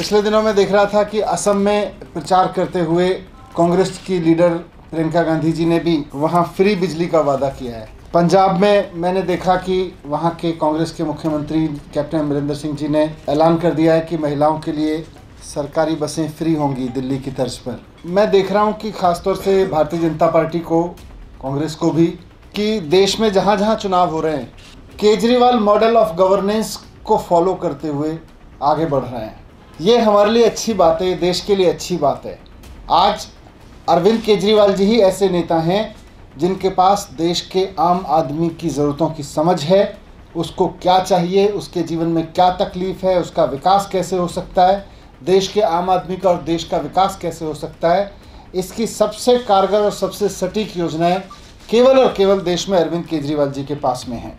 पिछले दिनों में देख रहा था कि असम में प्रचार करते हुए कांग्रेस की लीडर प्रियंका गांधी जी ने भी वहाँ फ्री बिजली का वादा किया है। पंजाब में मैंने देखा कि वहाँ के कांग्रेस के मुख्यमंत्री कैप्टन अमरिंदर सिंह जी ने ऐलान कर दिया है कि महिलाओं के लिए सरकारी बसें फ्री होंगी दिल्ली की तर्ज पर। मैं देख रहा हूँ कि खासतौर से भारतीय जनता पार्टी को, कांग्रेस को भी, कि देश में जहाँ जहाँ चुनाव हो रहे हैं, केजरीवाल मॉडल ऑफ़ गवर्नेंस को फॉलो करते हुए आगे बढ़ रहे हैं। ये हमारे लिए अच्छी बात है देश के लिए अच्छी बात है। आज अरविंद केजरीवाल जी ही ऐसे नेता हैं, जिनके पास देश के आम आदमी की ज़रूरतों की समझ है, उसको क्या चाहिए, उसके जीवन में क्या तकलीफ़ है, उसका विकास कैसे हो सकता है, देश के आम आदमी का और देश का विकास कैसे हो सकता है, इसकी सबसे कारगर और सबसे सटीक योजनाएँ केवल और केवल देश में अरविंद केजरीवाल जी के पास में हैं।